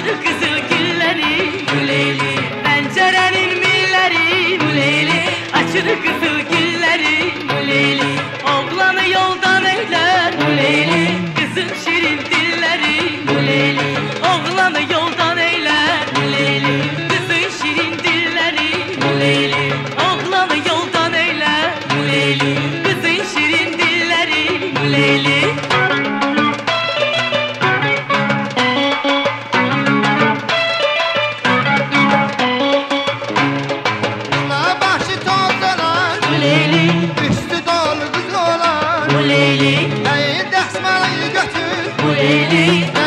Kızıl gülleri Müleyli Pencerenin milleri Müleyli Açılı kızıl Üstü dolu qız olan Bu leyli Ey dəxsmalı götür. Bu leyli